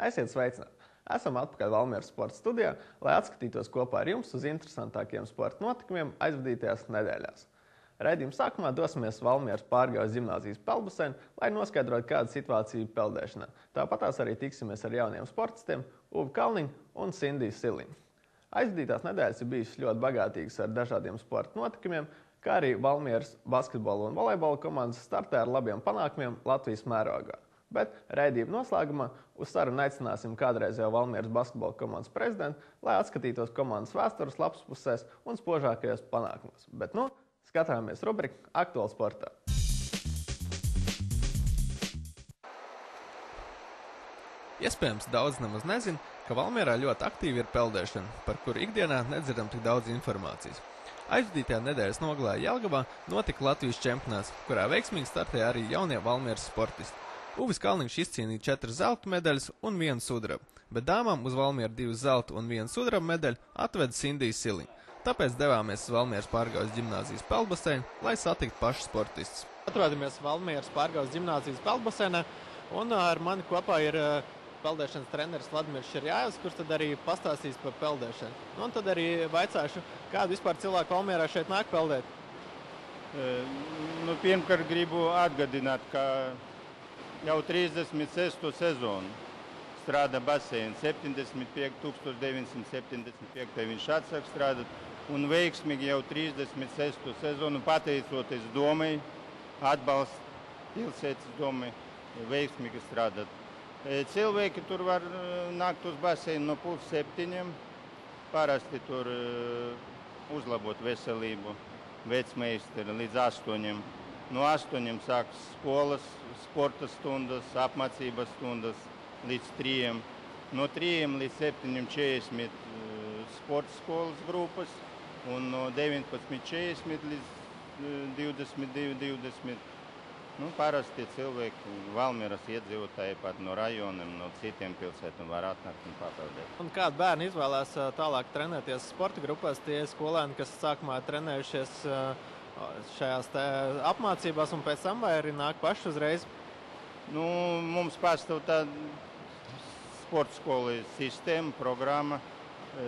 Esiet sveicināti! Esam atpakaļ Valmieras sporta studijā, lai atskatītos kopā ar jums uz interesantākiem sporta notikumiem aizvadītajās nedēļās. Raidījuma sākumā dosimies Valmieras pārgājas gimnāzijas peldbasēnu, lai noskaidrotu, kāda situācija ir peldēšanā. Tāpatās arī tiksimies ar jauniem sportistiem Uvu Kalniņu un Sindiju Siliņu. Aizvadītās nedēļas ir bijušas ļoti bagātīgas ar dažādiem sporta notikumiem, kā arī Valmieras basketbola un volejbola komandas startē ar labiem panākumiem Latvijas mērogā. Bet raidījuma noslēgumā uz sarunu aicināsim kādreizējo Valmieras basketbola komandas prezidentu, lai atskatītos komandas vēstures lapas pusēs un spožākajos panākumos. Bet nu, skatāmies rubriku Aktuāli sportā. Iespējams, daudz nemaz nezina, ka Valmjerā ļoti aktīvi ir peldēšana, par kuru ikdienā nedzirdam tik daudz informācijas. Aizvadītajā nedēļas nogalē Jelgavā notika Latvijas čempionāts, kurā veiksmīgi startēja arī jaunie Valmjeras sportisti. Uvis Kalniņš izcīnīja četras zelta medaļas un vienu sudrabu, bet dāmām uz Valmieru divas zelta un vienu sudrabu medaļu atveda Sindija Siliņa. Tāpēc devāmies uz Valmieras pārgājas gimnāzijas peldbaseinu, lai satiktu pašus sportistus. Atrodamies Valmieras pārgājas gimnāzijas peldbaseinā, un ar mani kopā ir peldēšanas treneris Vladimirs Šerjājs, kurš tad arī pastāstīs par peldēšanu. Nu, un tad arī vaicāšu, kādu vispār cilvēku Valmierā šeit nāk peldēt. E, nu, pirmkārt, gribu atgādināt, ka jau 36. sezonu strādā basēns. 75, 1975. viņš atsāk strādāt un veiksmīgi jau 36. sezonu pateicoties domai, atbalsts pilsētas domai, veiksmīgi strādāt. E, cilvēki tur var e, nākt uz basēnu no pusseptiņiem, parasti tur e, uzlabot veselību vecmeistari līdz astoņiem. No astoņiem sākas skolas, sporta stundas, apmācības stundas līdz trijiem. No trijiem līdz septiņiem četrdesmit sporta skolas grupas un no 19.40 līdz 22.20. 20. Nu, parasti cilvēki, Valmieras iedzīvotāji pat no rajoniem, no citiem pilsētām var atnākt un papeldēt. Un kādi bērni izvēlās tālāk trenēties sporta grupās? Tie skolēni, kas sākumā trenējušies šajās apmācībās un pēc tam vai arī nāk paši uzreiz? Nu, mums pastāv tāda sporta skolas sistēma, programma. E,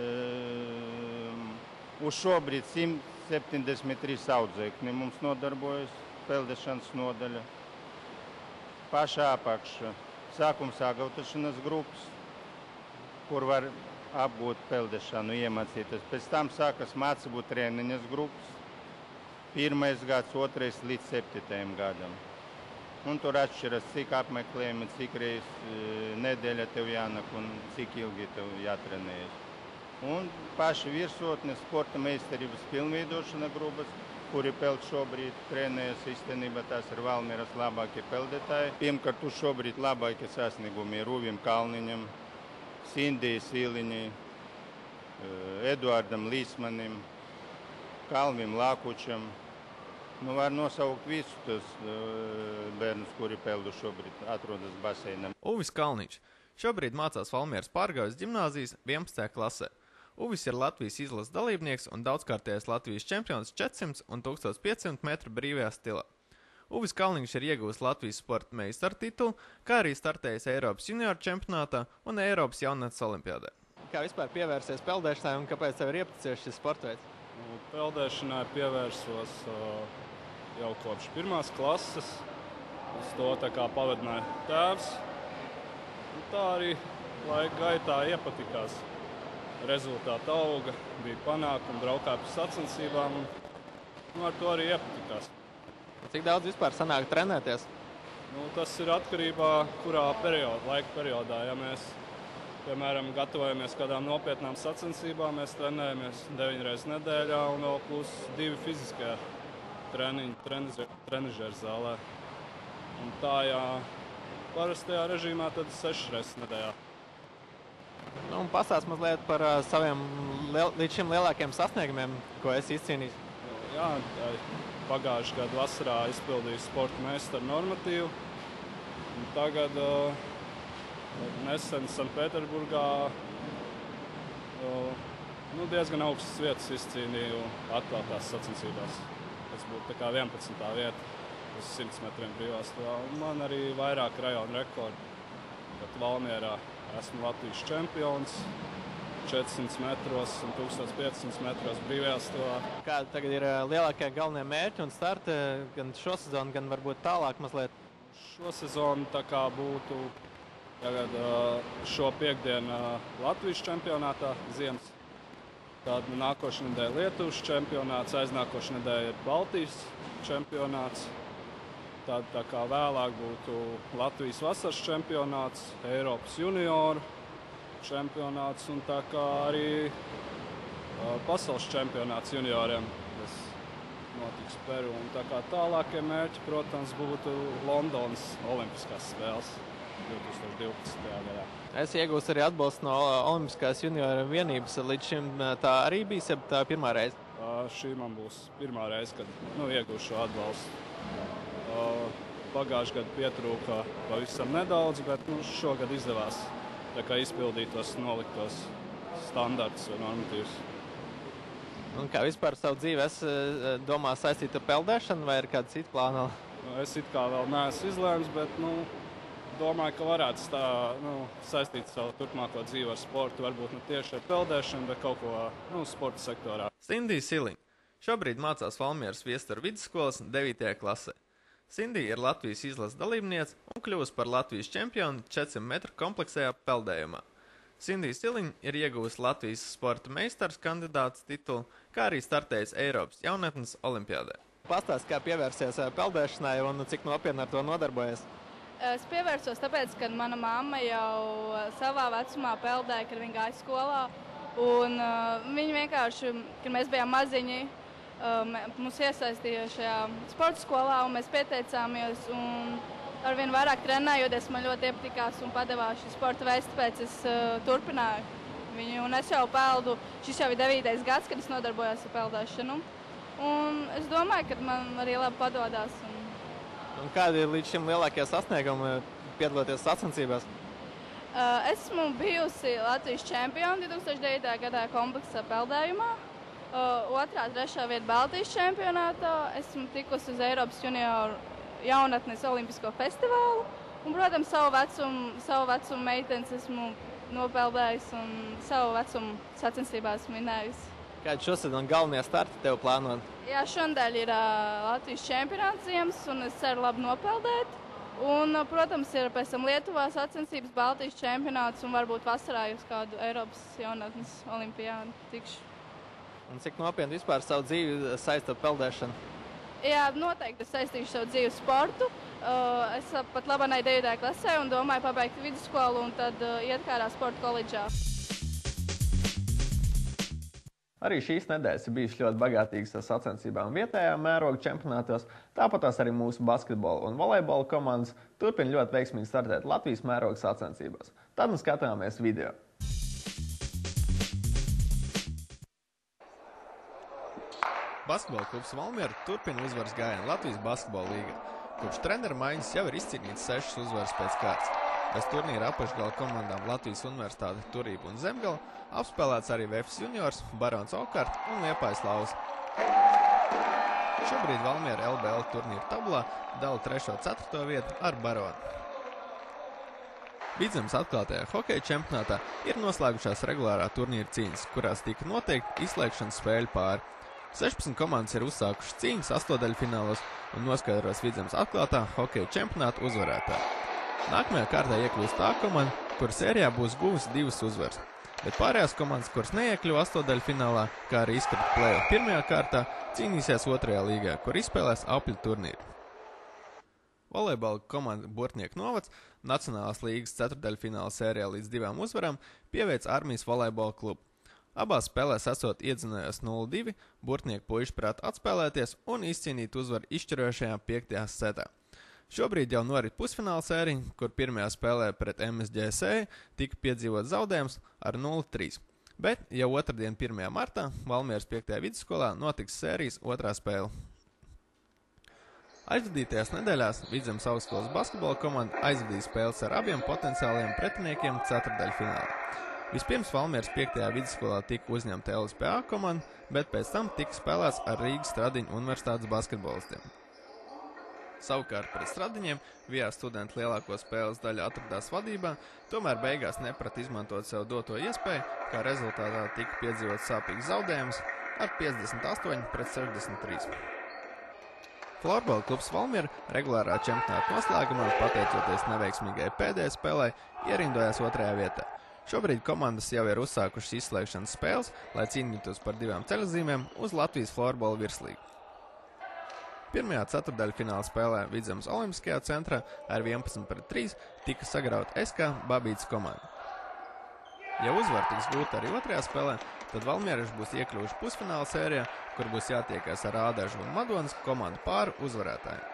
uz šobrīd 173 audzēkņi mums nodarbojas peldēšanas nodaļa. Pašā apakšā sākuma sagatavošanas grupas, kur var apgūt peldēšanu, iemācīties. Pēc tam sākas mācību treniņas grupas. Pirmais gads, otrais līdz septītajam gadam. Un tur atšķiras, cik apmeklējumi, cik reizes nedēļa tev jānāk un cik ilgi tev jātrenējas. Un paši virsotnes sporta meistarības pilnveidošana grupas kuri peld šobrīd trenējas. Īstenībā tās ir Valmieras labākie peldētāji. Pirmkārt, uz šobrīd labākie sasniegumi ir Rūvim Kalniņam, Sindijai Sīliņai, eh, Eduardam Līsmanim, Kalvim Lākučam. Nu, var nosaukt visus tos uh, bērnus, kuri peldu šobrīd atrodas baseinā. Uvis Kalniņš šobrīd mācās Valmieras pārgājas gimnāzijas 11. klasē. Uvis ir Latvijas izlases dalībnieks un daudzkārtējais Latvijas čempions 400 un 1500 metru brīvajā stilā. Uvis Kalniņš ir ieguvis Latvijas sporta meistara titulu, kā arī startējis Eiropas junioru čempionātā un Eiropas jaunatnes olimpiādē. Kā vispār pievērsies peldēšanai un kāpēc tev ir iepaticies šis sports veids? Nu, peldēšanai pievērsos uh, jau kopš pirmās klases. Es to pavadināju tēvs. Un tā arī laika gaitā iepatikās rezultāti auga, bija panākumi, braukāt pa sacensībām. Nu, ar to arī iepatikās. Cik daudz vispār sanāk trenēties? Nu, tas ir atkarībā no kurā periodā, laika periodā. Ja mēs, piemēram, gatavojamies kādām nopietnām sacensībām, mēs trenējamies 9 reizes nedēļā un vēl plus 2 fiziskajā treniņa, trenižera zālē. Un tā, ja parastajā režīmā, tad 6 reizes nedēļā. Nu, Pastāstiet mazliet par uh, saviem liel, līdz šim lielākiem sasniegumiem, ko es izcīnīju. Jā, pagājušā gada vasarā izpildīju sporta meistara normatīvu. Tagad uh, nesen Sanktpēterburgā uh, nu, diezgan augstas vietas izcīnīju atklātās sacensībās. Tas būtu 11. vieta uz 100 metriem brīvā stāvā. Man arī vairāk rajonu rekordu, bet Valmierā esmu Latvijas čempions. 400 metros un 1500 metros brīvajā stāvā. Kādi tagad ir lielākie galvenie mērķi un starti gan šo sezonu, gan varbūt tālāk mazliet? Šo sezonu tā kā būtu tagad, šo piekdienu Latvijas čempionātā ziemas. Tad nākošais nedēļa Lietuvas čempionāts, aiznākošais nedēļa Baltijas čempionāts. Tad tā kā vēlāk būtu Latvijas vasaras čempionāts, Eiropas junioru čempionāts un tā kā arī uh, pasaules čempionāts junioriem. Tas notiks Peru. Un tā kā tālākie mērķi, protams, būtu Londonas Olimpiskās spēles 2012. gadā. Es iegūstu arī atbalstu no Olimpiskās juniora vienības. Līdz šim tā arī bija tā pirmā reize. Uh, šī man būs pirmā reize, kad nu, iegūšu šo atbalstu. Uh, Pagājušajā gadā pietrūka pavisam nedaudz, bet nu, šogad izdevās izpildīt tos noliktos standartus vai normatīvus. Un kā vispār savu dzīvi es domāju saistīt ar peldēšanu, vai ir kāda cita plāna? Nu, es it kā vēl neesmu izlēmis, bet nu, domāju, ka varētu tā, nu, saistīt savu turpmāko dzīvi ar sportu. Varbūt ne tieši ar peldēšanu, bet kaut ko nu, sporta sektorā. Sindija Siliņa šobrīd mācās Valmieras Viestaru vidusskolas 9. klasē. Sindija ir Latvijas izlases dalībniece un kļuvusi par Latvijas čempionu 400 metru kompleksajā peldējumā. Sindija Stiliņa ir iegūusi Latvijas sporta meistars kandidāts titulu, kā arī startējis Eiropas jaunatnes olimpiādē. Pastāst, kā pievērsies eh, peldēšanai un cik nopietni ar to nodarbojas? Es pievērsos tāpēc, ka mana mamma jau savā vecumā peldēja, kad viņa gāja skolā. Un, uh, viņa vienkārši, kad mēs bijām maziņi, um, mums iesaistīja šajā sporta skolā, un mēs pieteicāmies. Un arvien vairāk trenējoties, man ļoti iepatikās un padevās šis sporta veids, tāpēc es uh, turpināju viņu. Un es jau peldu, šis jau ir devītais gads, kad es nodarbojos ar peldēšanu. Un es domāju, ka man arī labi padodas. Un... Un kādi ir līdz šim lielākie sasniegumi piedaloties sacensībās? Uh, esmu bijusi Latvijas čempione 2009. gadā kompleksā peldējumā. Uh, otrā, trešā vieta Baltijas čempionātā. Esmu tikusi uz Eiropas junioru jaunatnes olimpisko festivālu. Un, protams, savu vecumu, savu vecumu meitenes esmu nopeldējusi un savu vecumu sacensībās minējusi. Kādi šosezon galvenie starti tev plānot? Jā, šodien ir uh, Latvijas čempionāts ziemas, un es ceru labi nopeldēt. Un, protams, ir pēc tam Lietuvā sacensības, Baltijas čempionāts un varbūt vasarā uz kādu Eiropas jaunatnes olimpiādu tikšu. Un cik nopietni vispār savu dzīvi saista ar peldēšanu? Jā, noteikti es saistīšu savu dzīvi sportu. Uh, es pat labi neidu 9. klasē un domāju pabeigt vidusskolu un tad uh, iet kādā sporta koledžā. Arī šīs nedēļas ir bijušas ļoti bagātīgas ar sacensībām vietējā mēroga čempionātos. Tāpat arī mūsu basketbola un volejbola komandas turpina ļoti veiksmīgi startēt Latvijas mēroga sacensībās. Tad nu skatāmies video. Basketbola klubs Valmiera turpina uzvaras gājienu Latvijas basketbola līgā. Kopš treneru maiņas jau ir izcīnīts sešas uzvaras pēc kārtas. Bez turnīra apakšgala komandām Latvijas Universitāte, Turība un Zemgala apspēlēts arī VFS juniors, Barons Okart un Liepais Laus. Šobrīd Valmiera LBL turnīra tabulā dala 3.4. vietu ar Baronu. Vidzemes atklātajā hokeja čempionātā ir noslēgušās regulārā turnīra cīņas, kurās tika noteikti izslēgšanas spēļu pāri. 16 komandas ir uzsākušas cīņas astotdaļfinālos un noskaidros vidzemes atklātā hokeja čempionāta uzvarētāju. Nākamajā kārtā iekļūst tā komanda, kuras sērijā būs guvusi divas uzvaras. Bet pārējās komandas, kuras neiekļuva astotdaļfinālā, kā arī izkrita plēsoņa pirmajā kārtā, cīnīsies otrajā līgā, kur izspēlēs apļu turnīru. Volejbola komanda Bortnieku novads Nacionālās līgas ceturdaļfināla sērijā līdz divām uzvarām pieveic armijas volejbola klubu. Abās spēlēs esot iedzinājās 0-2, burtnieku puiši prāt atspēlēties un izcīnīt uzvaru izšķirošajā piektajā setā. Šobrīd jau norit pusfināla sērija, kur pirmajā spēlē pret MSGC tika piedzīvot zaudējums ar 0-3. Bet jau otrdien, 1. martā, Valmieras 5. vidusskolā notiks sērijas otrā spēle. Aizvadītajās nedēļās Vidzemes augstskolas basketbola komanda aizvadīja spēles ar abiem potenciālajiem pretiniekiem ceturdaļfinālā. Vispirms Valmieras 5. vidusskolā tika uzņemta LSPA komanda, bet pēc tam tika spēlēts ar Rīgas Stradiņu universitātes basketbolistiem. Savukārt pret stradiņiem Vijā studenti lielāko spēles daļu atradās vadībā, tomēr beigās neprat izmantot sev doto iespēju, kā rezultātā tika piedzīvot sāpīgs zaudējums ar 58 pret 63. Florbola klubs Valmiera regulārā čempionāta noslēgumā, pateicoties neveiksmīgai pēdējai spēlē, ierindojās otrajā vietā. Šobrīd komandas jau ir uzsākušas izslēgšanas spēles, lai cīnītos par divām ceļzīmēm uz Latvijas florbola virslīgu. Pirmajā ceturdaļfināla spēlē Vidzemes Olimpiskajā centrā ar 11 pret 3 tika sagrauta SK Babītas komanda. Ja uzvar tiks gūta arī otrajā spēlē, tad Valmierieši būs iekļuvuši pusfināla sērijā, kur būs jātiekas ar Ādažu un Madonas komandu pāru uzvarētājiem.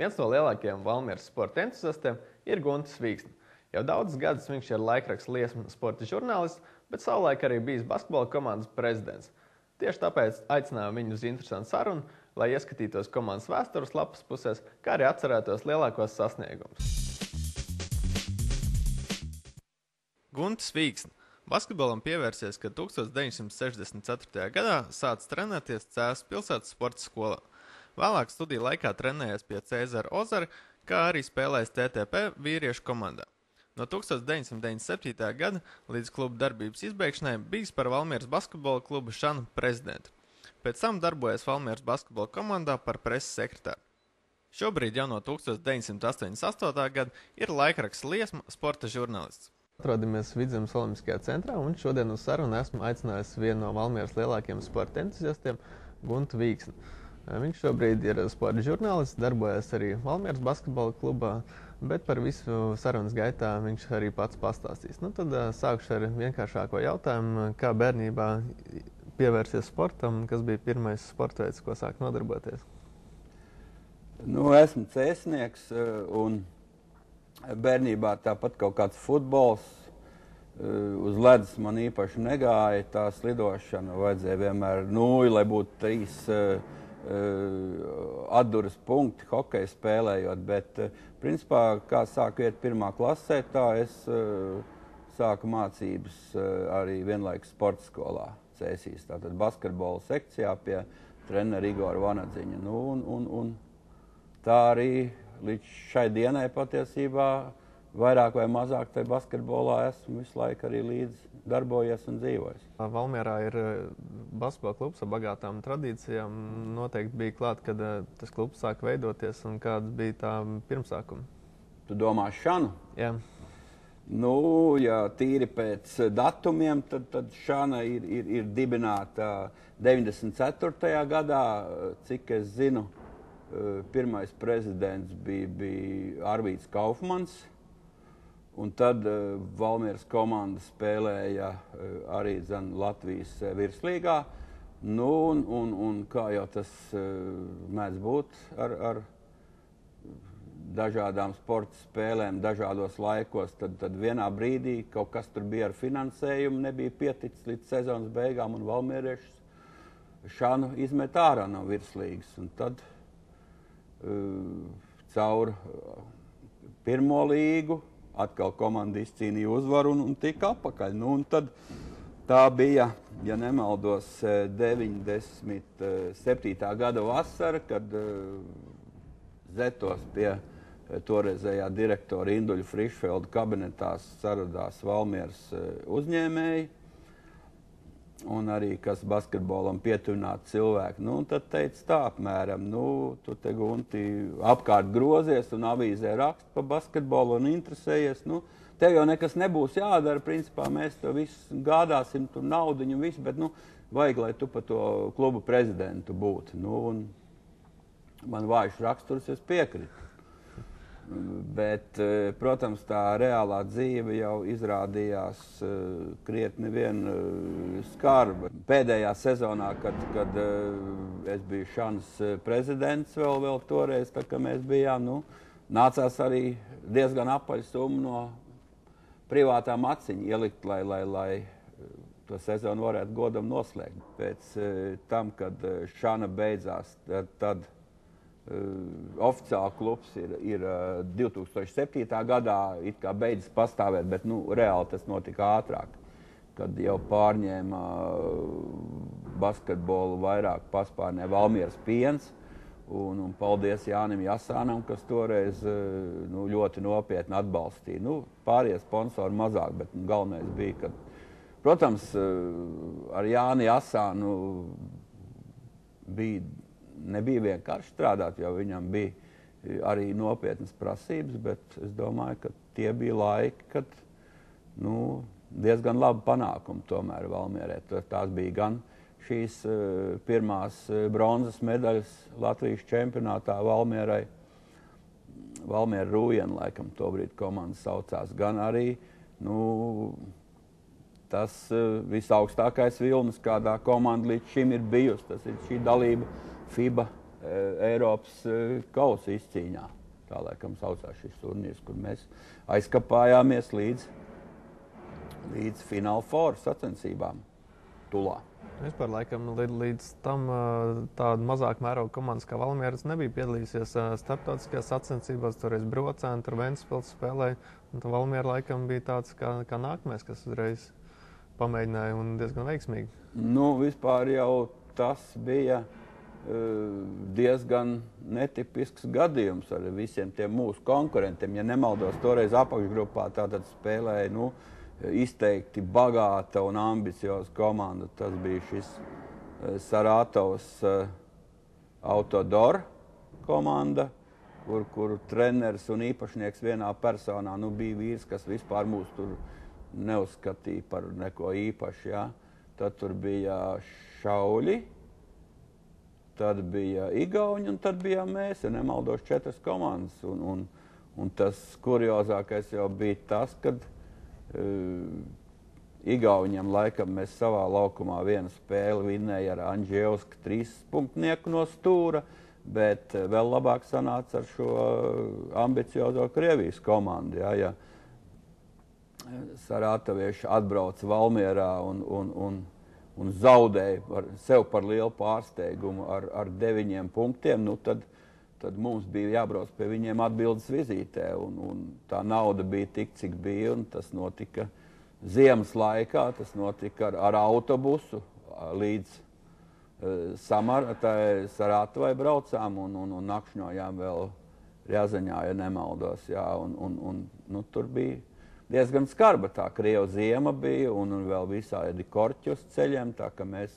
Viens no lielākajiem Valmieras sporta entuziastiem ir Guntis Vīgsni. Jau daudzus gadus viņš ir laikraksta liesmu sporta žurnālists, bet savulaik arī bijis basketbola komandas prezidents. Tieši tāpēc aicinājām viņu uz interesantu sarunu, lai ieskatītos komandas vēstures lapas pusēs, kā arī atcerētos lielākos sasniegumus. Guntis Vīgsni. Basketbolam pievērsies, kad 1964. gadā sācis trenēties Cēlus pilsētas sporta skolā. Vēlāk studiju laikā trenējies pie Cēzara Ozara, kā arī spēlējis TTP vīriešu komandā. No 1997. gada līdz kluba darbības izbeigšanai bijis par Valmieras basketbola kluba Šana prezidentu. Pēc tam darbojas Valmieras basketbola komandā par preses sekretāru. Šobrīd jau no 1988. gada ir laikraksts Liesma sporta žurnālists. Atrodamies Vidzemes Olimpiskajā centrā, un šodien uz sarunu esmu aicinājis vienu no Valmieras lielākajiem sporta entuziastiem, Guntu Vīksni. Viņš šobrīd ir sporta žurnālists, darbojas arī Valmieras basketbola klubā, bet par visu sarunas gaitā viņš arī pats pastāstīs. Nu, tad sākšu ar vienkāršāko jautājumu, kā bērnībā pievērsies sportam, kas bija pirmais sporta veids, ko sāk nodarboties? Nu, esmu cēsnieks un bērnībā tāpat kaut kāds futbols. Uz ledus man īpaši negāja tā slidošana. Vajadzēja vienmēr nūju, lai būtu trīs uh, atduras punkti hokeja spēlējot. Bet, eh, principā, kā sāku iet pirmā klasē, tā es eh, sāku mācības arī vienlaikus sporta skolā Cēsīs. Tātad basketbola sekcijā pie trenera Igora Vanadziņa. Nu, un, un, un tā arī līdz šai dienai patiesībā vairāk vai mazāk tajā basketbolā esmu visu laiku arī līdzi darbojies un dzīvojis. Valmjerā ir basketbola klubs ar bagātām tradīcijām. Noteikti bija klāt, kad tas klubs sāka veidoties un kāda bija tā pirmsākuma. Tu domā šādu? Jā. Nu, ja tīri pēc datumiem, tad, tad šāda ir, ir, ir dibināta 94. gadā, cik es zinu. Pirmais prezidents bija, bija Arvīts Kaufmans. Un tad uh, Valmieras komanda spēlēja uh, arī zan, Latvijas uh, virslīgā. Nu, un, un, un kā jau tas uh, mēdz būt ar, ar dažādām sporta spēlēm, dažādos laikos, tad, tad vienā brīdī kaut kas tur bija ar finansējumu, nebija pieticis līdz sezonas beigām, un Valmieriešus šādu izmet ārā no virslīgas. Un tad uh, caur pirmo līgu atkal komanda izcīnīja uzvaru un, un tika apakaļ. Nu, tad tā bija, ja nemaldos, 97. Eh, gada vasara, kad uh, Zetos pie toreizējā direktora Induļa Frišfelda kabinetā saradās Valmieras uzņēmēji un arī kas basketbolam pietuvināti cilvēki. Nu, tad teica tā apmēram, nu, tu te gunti apkārt grozies un avīzē rakst par basketbolu un interesējies. Nu, tev jau nekas nebūs jādara, principā mēs to visu gādāsim, tur naudiņu un visu, bet, nu, vajag, lai tu pa to klubu prezidentu būtu. Nu, man vājš raksturs, es piekrītu. Bet, eh, protams, tā reālā dzīve jau izrādījās eh, krietni vien eh, skarba. Pēdējā sezonā, kad, kad es biju Šanas prezidents, vēl, vēl toreiz, tā, kad mēs bijām, nu, nācās arī diezgan apaļ summu no privātām aciņu ielikt, lai, lai, lai to sezonu varētu godam noslēgt. Pēc tam, kad Šana beidzās, tad, tad oficiāli klubs ir, ir uh, 2007. gadā beidzis pastāvēt, bet nu, reāli tas notika ātrāk. kad jau pārņēma basketbolu vairāk paspārnē Valmieras piens. Un, un paldies Jānim Jasānam, kas toreiz nu, ļoti nopietni atbalstīja. Nu, pārējie sponsori mazāk, bet nu, galvenais bija, ka, protams, ar Jāni Jasānu bija, nebija vienkārši strādāt, jo viņam bija arī nopietnas prasības, bet es domāju, ka tie bija laiki, kad nu, diezgan labi panākumi tomēr Valmierē. Tās bija gan šīs uh, pirmās uh, bronzas medaļas Latvijas čempionātā Valmierai. Valmiera Rūjena, laikam, to brīdi komanda saucās, gan arī nu, tas visaugstākais vilnis, kādā komanda līdz šim ir bijusi. Tas ir šī dalība FIBA Eiropas kausa izcīņā. Tā laikam saucās šis turnīrs, kur mēs aizkapājāmies līdz līdz fināla fora sacensībām Tulā. Vispār laikam līdz, tam tāda mazāka mēroga komandas kā Valmieras nebija piedalījusies starptautiskajās sacensībās. Toreiz brocēni, tur Ventspils spēlēja. Un tad Valmiera laikam bija tāds kā, kā nākamais, kas uzreiz pamēģināja un diezgan veiksmīgi. Nu, vispār jau tas bija diezgan netipisks gadījums ar visiem tiem mūsu konkurentiem. Ja nemaldos, toreiz apakšgrupā tātad spēlēja nu, izteikti bagāta un ambicioza komanda. Tas bija šis eh, Sarātovs eh, Autodor komanda, kur, kur treneris un īpašnieks vienā personā nu, bija vīrs, kas vispār mūs tur neuzskatīja par neko īpašu. Ja? Tad tur bija šauļi, tad bija Igauni un tad bijām mēs, ja nemaldos, četras komandas. Un, un, un tas kuriozākais jau bija tas, kad Igauniem laikam mēs savā laukumā vienu spēli vinnēja ar Anģēlsku trīs punktnieku no stūra, bet vēl labāk sanāca ar šo ambiciozo Krievijas komandu. Ja, ja Sarātavieši atbrauca Valmierā un, un, un, un zaudēja par, sev par lielu pārsteigumu ar, ar deviņiem punktiem, nu tad, tad mums bija jābrauc pie viņiem atbildes vizītē. Un, un tā nauda bija tik, cik bija. Tas notika ziemas laikā, tas notika ar, ar autobusu līdz uh, Sarātavai braucām un, un, un nakšņojām vēl Rjazaņā, ja nemaldos. Jā, un, un, un, nu, tur bija diezgan skarba tā Krieva ziema bija un, un vēl visādi korķi uz ceļiem, tā ka mēs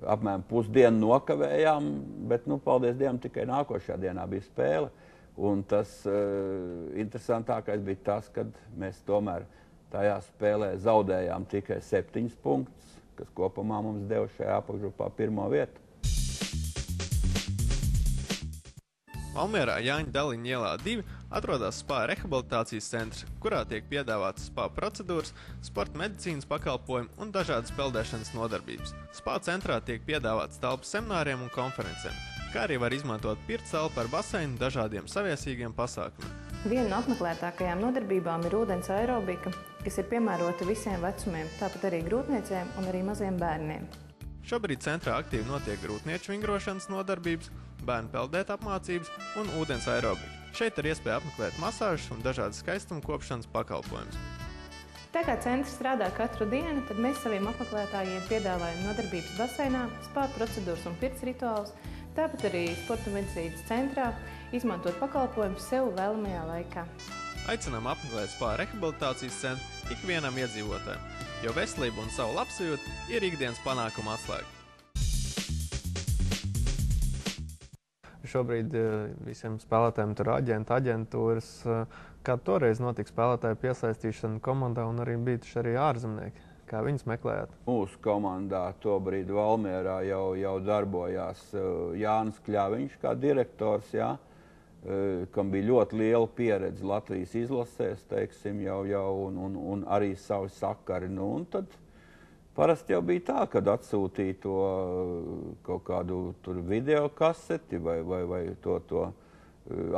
apmēram pusdienu nokavējām, bet, nu, paldies Dievam, tikai nākošajā dienā bija spēle. Un tas uh, interesantākais bija tas, ka mēs tomēr tajā spēlē zaudējām tikai septiņus punktus, kas kopumā mums deva šajā apakšgrupā pirmo vietu. Valmjerā Jāņa Daliņa ielā 2 atrodas spā rehabilitācijas centrs, kurā tiek piedāvātas spā procedūras, sporta medicīnas pakalpojumi un dažādas peldēšanas nodarbības. Spā centrā tiek piedāvāts telpas semināriem un konferencēm, kā arī var izmantot pirts telpu ar baseinu dažādiem saviesīgiem pasākumiem. Viena no apmeklētākajām nodarbībām ir ūdens aerobika, kas ir piemērota visiem vecumiem, tāpat arī grūtniecēm un arī maziem bērniem. Šobrīd centrā aktīvi notiek grūtnieču vingrošanas nodarbības, bērnu peldēt apmācības un ūdens aerobika. Šeit ir iespēja apmeklēt masāžas un dažādas skaistuma kopšanas pakalpojumus. Tā kā centrs strādā katru dienu, tad mēs saviem apmeklētājiem piedāvājam nodarbības baseinā, spārta procedūras un pirts rituālus, tāpat arī sporta medicīnas centrā izmantot pakalpojumus sev vēlamajā laikā. Aicinām apmeklēt spāra rehabilitācijas centru ikvienam iedzīvotājam, jo veselība un savu labsajūtu ir ikdienas panākuma atslēga. Šobrīd eh, visiem spēlētājiem tur ir aģenta, aģentūras. Eh, kā toreiz notika spēlētāju piesaistīšana komandā un arī bijuši arī ārzemnieki? Kā viņus meklējāt? Mūsu komandā tobrīd Valmjerā jau, jau darbojās eh, Jānis Kļaviņš kā direktors, jā, kam bija ļoti liela pieredze Latvijas izlasēs, teiksim, jau, jau, un, un, un arī savi sakari. Nu, un tad, uh, Parasti jau bija tā, kad atsūtīja to uh, kaut kādu video kaseti vai, vai, vai to, to uh,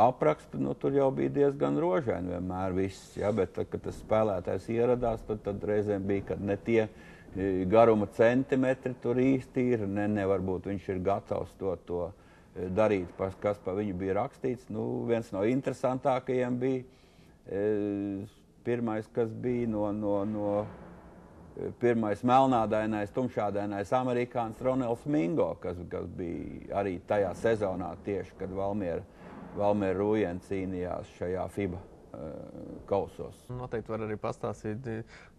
aprakstu. Nu, tur jau bija diezgan rožaini vienmēr viss. Ja? Bet, tad, kad tas spēlētājs ieradās, tad, tad reizēm bija, kad ne tie uh, garuma centimetri tur īsti ir. Ne, ne varbūt viņš ir gatavs to, to darīt, kas pa viņu bija rakstīts. Nu, viens no interesantākajiem bija pirmais, kas bija no. no, no pirmais melnādainais, tumšādainais amerikānis Ronalds Mingo, kas, kas bija arī tajā sezonā tieši, kad Valmiera, Valmiera Rūjena cīnījās šajā FIBA uh, kausos. Noteikti var arī pastāstīt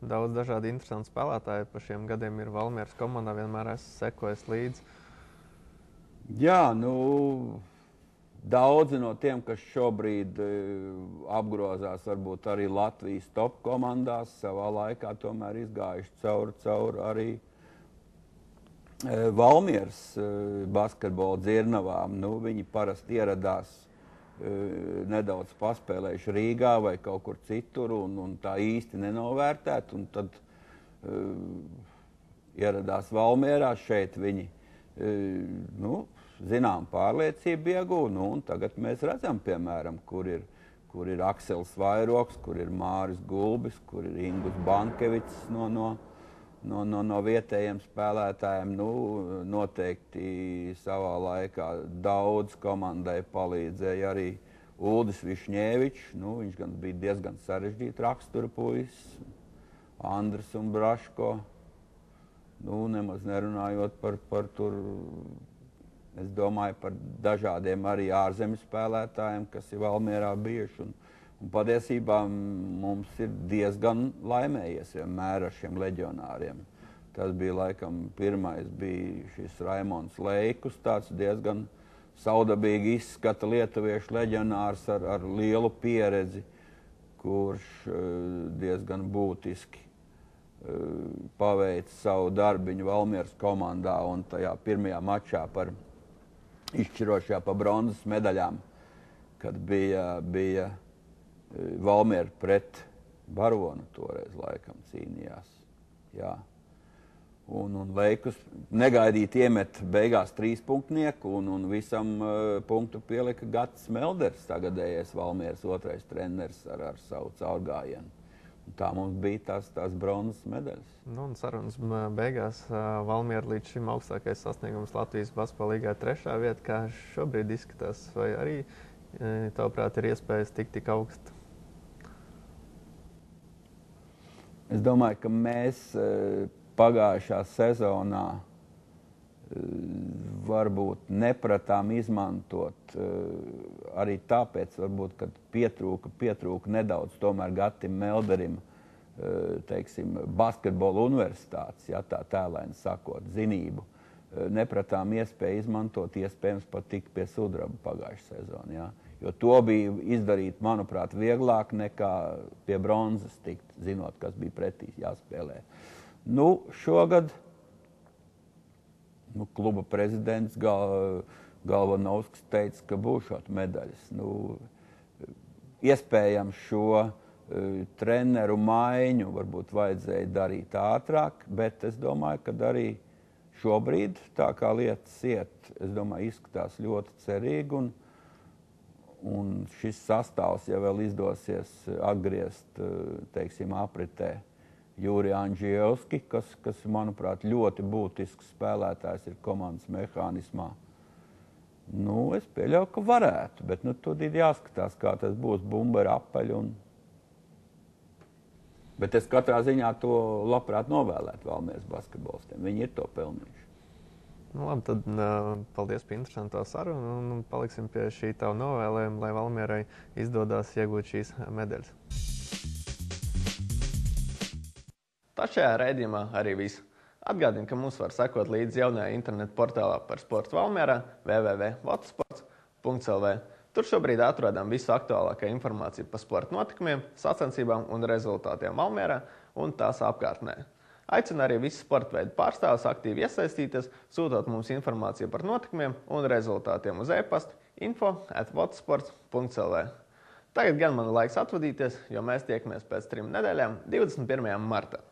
daudz dažādu interesantu spēlētāju. Pa šiem gadiem ir Valmieras komandā vienmēr esmu sekojis līdzi. Jā, nu, Daudzi no tiem, kas šobrīd e, apgrozās, varbūt arī Latvijas top komandās, savā laikā tomēr izgājuši cauri, cauri arī e, Valmieras e, basketbola dzirnavām. Nu, viņi parasti ieradās nedaudz paspēlējuši Rīgā vai kaut kur citur un, un tā īsti nenovērtēt. Un tad uh, ieradās Valmierā, šeit viņi uh, nu, zinām pārliecību iegūtu. Nu, tagad mēs redzam, piemēram, kur ir, kur ir Aksels Vairoks, kur ir Māris Gulbis, kur ir Ingus Bankevits no, no, no, no, no vietējiem spēlētājiem. Nu, noteikti savā laikā daudz komandai palīdzēja arī Uldis Višņēvičs. Nu, viņš gan bija diezgan sarežģīts rakstura puisis, Andris un Braško. Nu, nemaz nerunājot par, par tur Es domāju par dažādiem arī ārzemju spēlētājiem, kas ir Valmjerā bijuši. Un, un patiesībā mums ir diezgan laimējies vienmēr ar šiem leģionāriem. Tas bija laikam pirmais, bija šis Raimons Leikus, tāds diezgan saudabīgi izskata lietuviešu leģionārs ar, ar lielu pieredzi, kurš uh, diezgan būtiski uh, paveica savu darbiņu Valmieras komandā un tajā pirmajā mačā par izšķirošajā pa bronzas medaļām, kad bija, bija e, Valmiera pret Baronu toreiz laikam cīnījās. Jā. Un, un Leikus negaidīti iemet beigās trīs punktnieku, un, un visam uh, punktu pielika Gats Melders, tagadējais Valmieras otrais treneris ar, ar savu caurgājienu. Tā mums bija tās, tās bronzas medaļas. Nu, sarunas beigās Valmiera līdz šim augstākais sasniegums Latvijas basketbolā trešā vieta. Kā šobrīd izskatās, vai arī tavuprāt ir iespējas tikt tik augstu? Es domāju, ka mēs pagājušā sezonā varbūt nepratām izmantot arī tāpēc, varbūt, kad pietrūka, pietrūka nedaudz tomēr Gatim Melderim, teiksim, basketbola universitātes, ja tā tēlēni sakot, zinību. Nepratām iespēju izmantot, iespējams, pat tikt pie sudraba pagājušā sezonā. Ja? Jo to bija izdarīt, manuprāt, vieglāk nekā pie bronzas tikt, zinot, kas bija pretī jāspēlē. Nu, šogad nu, kluba prezidents gal, Galvanovskis teica, ka būs šāda medaļas. Nu, iespējams, šo uh, treneru maiņu varbūt vajadzēja darīt ātrāk, bet es domāju, ka arī šobrīd tā kā lietas iet, es domāju, izskatās ļoti cerīgi. Un, un šis sastāvs, ja vēl izdosies atgriezt, teiksim, apritē, Jūrija Anģievski, kas, kas, manuprāt, ļoti būtisks spēlētājs ir komandas mehānismā. Nu, es pieļauju, ka varētu, bet nu, tur ir jāskatās, kā tas būs bumba ar apaļu. Un... Bet es katrā ziņā to labprāt novēlētu Valmijas basketbolistiem. Viņi ir to pelnījuši. Nu, labi, tad uh, paldies par interesantu sarunu un paliksim pie šī tava novēlējuma, lai Valmierai izdodas iegūt šīs medaļas. Tā šajā raidījumā arī viss. Atgādinu, ka mums var sekot līdzi jaunajā internetu portālā par sportu Valmjerā www.vatsports.lv. Tur šobrīd atrodam visu aktuālāko informāciju par sporta notikumiem, sacensībām un rezultātiem Valmjerā un tās apkārtnē. Aicinu arī visus sporta veidu pārstāvjus aktīvi iesaistīties, sūtot mums informāciju par notikumiem un rezultātiem uz e-pasta info atvosports.lv. Tagad gan man laiks atvadīties, jo mēs tiekamies pēc trim nedēļām, 21. martā.